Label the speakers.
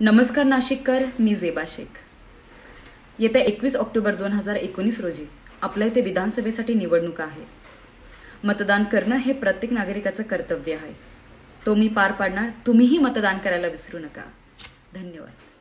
Speaker 1: नमस्कार नाशिककर मी जेबा शेख. येत्या एकवीस ऑक्टोबर दोन हजार एकोणीस रोजी आपल्या इथे विधानसभेसाठी निवडणूक आहे. मतदान करणं हे प्रत्येक नागरिकाचं कर्तव्य आहे. तो मी पार पाडणार तुम्हीही मतदान करायला विसरू नका. धन्यवाद.